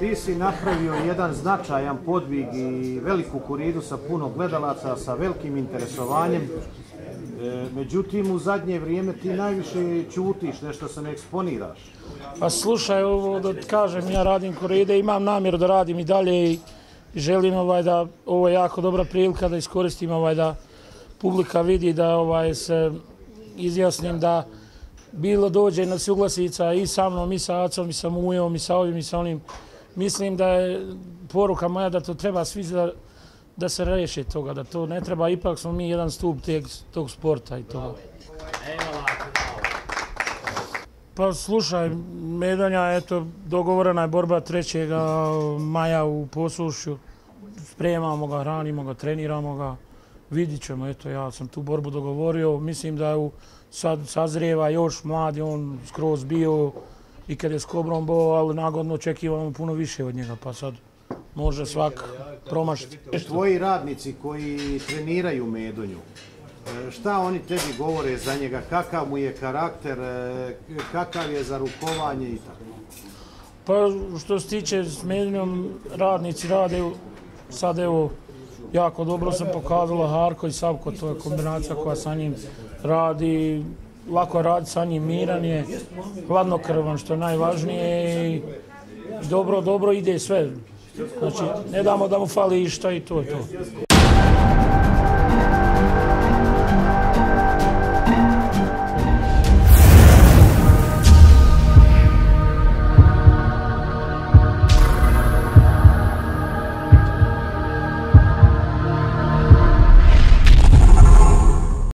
ti si napravio jedan značajan podvig i veliku kuridu sa puno gledalaca, sa velikim interesovanjem. E, međutim, u zadnje vrijeme ti najviše čutiš, nešto se ne eksponiraš. Pa slušaj, ovo da kažem, ja radim koride, imam namjeru da radim i dalje i želim ovaj da ovo je jako dobra prilika da iskoristim ovaj da publika vidi da ovaj se izjasnim da bilo dođe na suglasica i sa mnom, i sa Acom, i sa Mujom, i sa ovim, i sa onim. Mislim da je poruka moja da to treba svi da, da se reši toga, da to ne treba, ipak smo mi jedan stup teg, tog sporta i toga. Pa slušaj, medanja, eto, dogovorena je borba 3. maja u posušju. Spremamo ga, hranimo ga, treniramo ga. Vidit ćemo, eto, ja sam tu borbu dogovorio. Mislim da je u sad sazrijeva još mladi, on skroz bio i kad je s kobrom bo, ali nagodno očekivamo puno više od njega, pa sad može svak promašiti. Tvoji radnici koji treniraju Medonju, e, šta oni tebi govore za njega, kakav mu je karakter, e, kakav je za rukovanje i tako? Pa što se tiče s Medonjom, radnici rade sad evo jako dobro se pokazalo Harko i Savko, to je kombinacija koja sa njim radi, lako radi sa njim, miran je, hladnokrvan što je najvažnije i dobro, dobro ide sve. Znači, ne damo da mu fali išta i to je to.